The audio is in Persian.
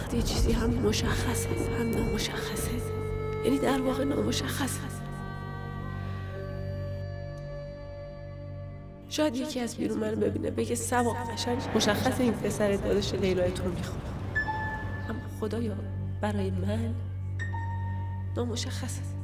وقتی چیزی هم مشخصه، هم نامشخص هست. یعنی در واقع نامشخص هست. شاید یکی از بیرون من ببینه بگه سوا قشنگ مشخص این پسر دادش لیلای تو می‌خوره. اما خدایا برای من نامشخص هست.